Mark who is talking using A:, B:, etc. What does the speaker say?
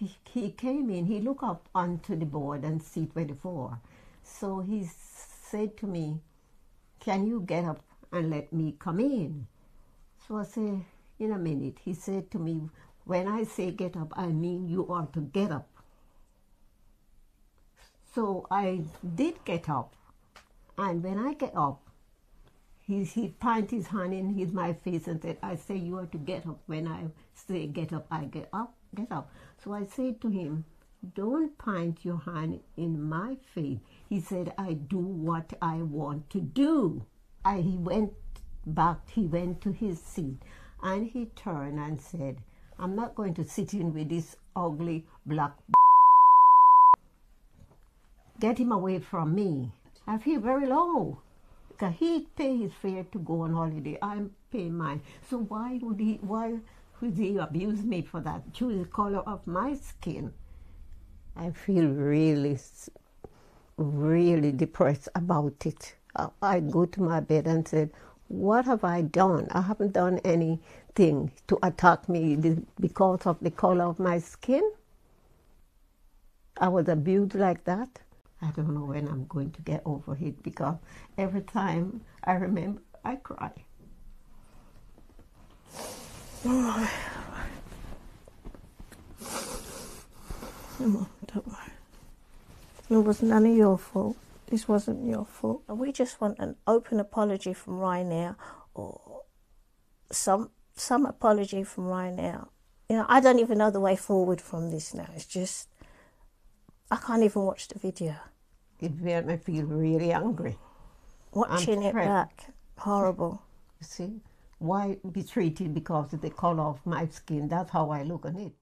A: he, he came in, he looked up onto the board and see 24. So he said to me, Can you get up and let me come in? So I said, In a minute. He said to me, When I say get up, I mean you are to get up. So I did get up. And when I get up, he, he pointed his hand in his, my face and said, I say you are to get up. When I say get up, I get up, get up. So I said to him, don't point your hand in my face. He said, I do what I want to do. I, he went back, he went to his seat and he turned and said, I'm not going to sit in with this ugly black Get him away from me. I feel very low. Because he pay his fare to go on holiday. I'm paying mine. So why would he why would he abuse me for that? Choose the color of my skin. I feel really really depressed about it. I go to my bed and said, What have I done? I haven't done anything to attack me because of the color of my skin. I was abused like that. I don't know when I'm going to get over it because every time I remember, I cry.
B: Oh, don't worry. It was none of your fault. This wasn't your fault. And we just want an open apology from Ryanair or some some apology from Ryanair. You know, I don't even know the way forward from this now. It's just I can't even watch the video.
A: It made me feel really angry.
B: Watching it back, horrible.
A: You see, why be treated because of the color of my skin? That's how I look on it.